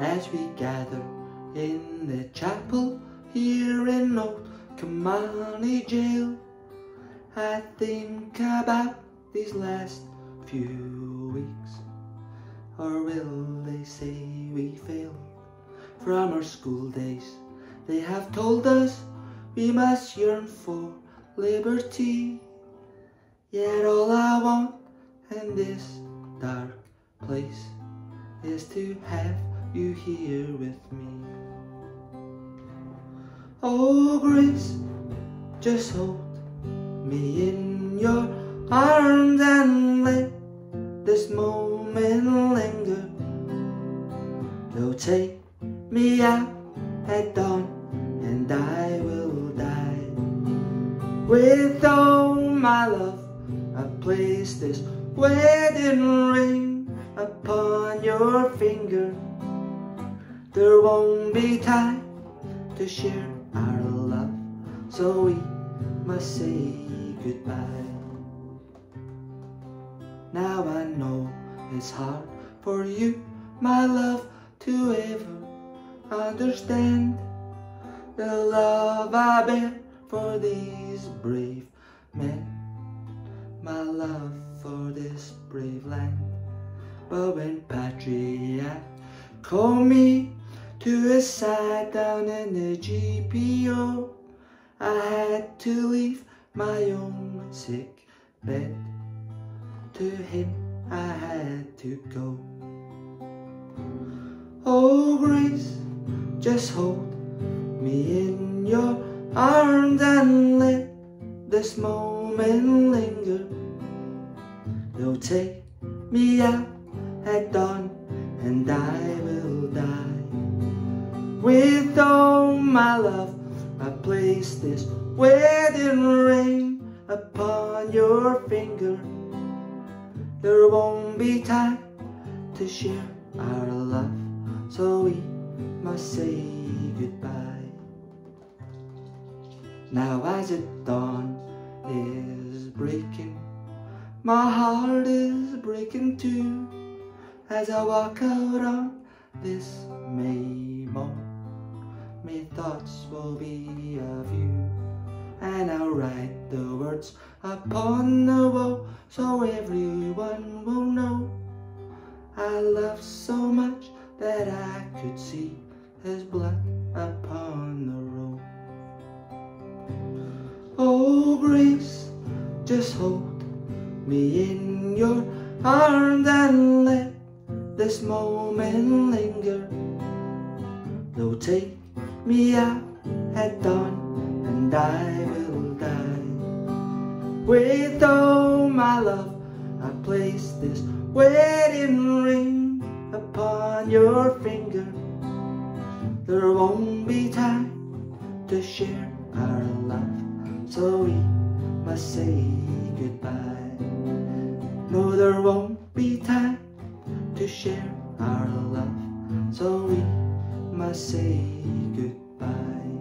as we gather in the chapel here in Old Kilmarnie Jail. I think about these last few weeks, or will they say we failed from our school days? They have told us we must yearn for liberty. Yet all I want in this dark place is to have you here with me. Oh, Grace, just hold me in your arms and let this moment linger. You'll take me out at dawn and I will die with all my love. I place this wedding ring upon your finger. There won't be time to share our love, so we must say goodbye. Now I know it's hard for you, my love, to ever understand the love I bear for these brave men, my love for this brave land. But when Patriot called me to a side down in the GPO, I had to leave my own sick bed. To him I had to go. Oh, Grace, just hold me in your arms and let this moment linger. You'll take me out at dawn and I die. With all my love, I place this wedding ring upon your finger. There won't be time to share our love, so we must say goodbye. Now as the dawn is breaking, my heart is breaking too. As I walk out on this May morn, my thoughts will be of you. And I'll write the words upon the wall so everyone will know. I love so much that I could see his blood upon the road. Oh, Grace, just hold me in your arms and let this moment linger. Though take me out at dawn and I will die. With all my love, I place this wedding ring upon your finger. There won't be time to share our love, so we must say goodbye. No, there won't be time to share our love, so we I say goodbye.